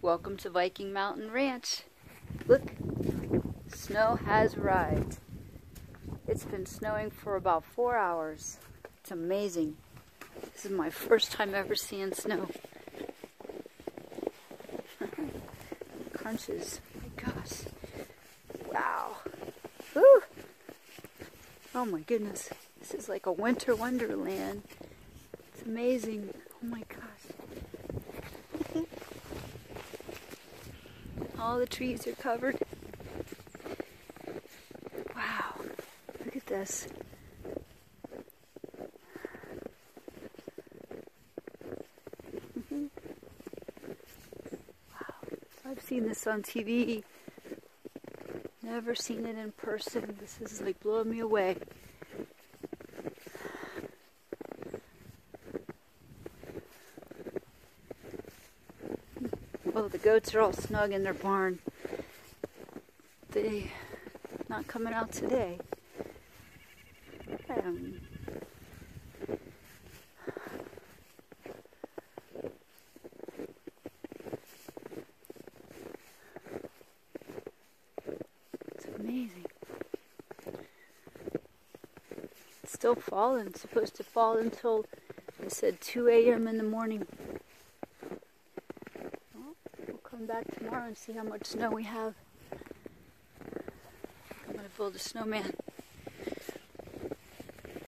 Welcome to Viking Mountain Ranch. Look, snow has arrived. It's been snowing for about four hours. It's amazing. This is my first time ever seeing snow. Crunches. My gosh. Wow. Oh my goodness. This is like a winter wonderland. It's amazing. Oh my gosh. All the trees are covered. Wow. Look at this. Mm-hmm. wow. I've seen this on TV. Never seen it in person. This is like blowing me away. Oh, the goats are all snug in their barn. They not coming out today. Um, it's amazing. It's still falling. It's supposed to fall until they said 2 a.m. in the morning come back tomorrow and see how much snow we have. I'm going to build a snowman.